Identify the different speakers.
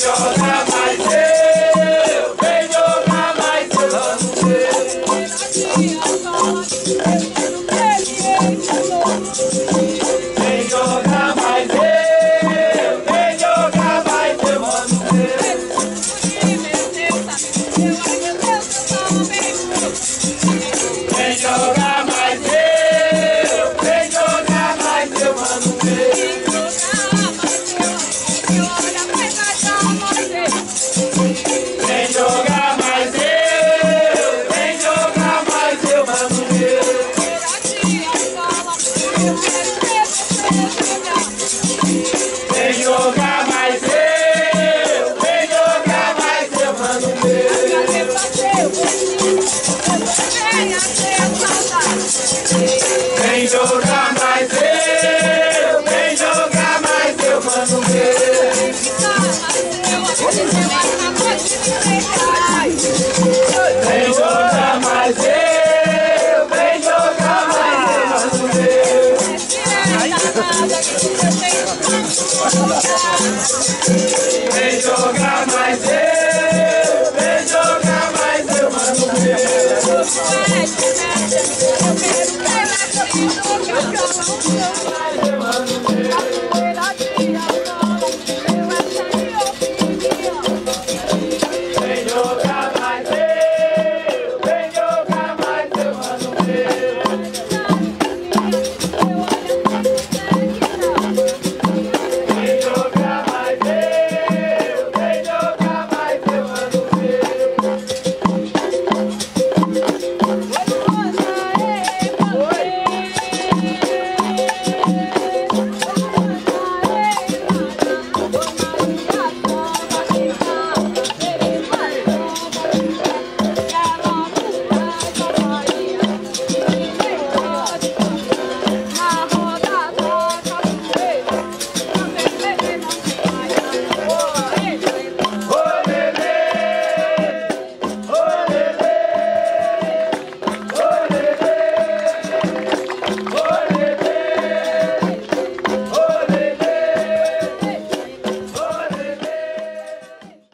Speaker 1: mais, eu Thank you.